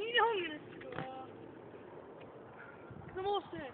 you know I'm gonna screw up. Come on, sir.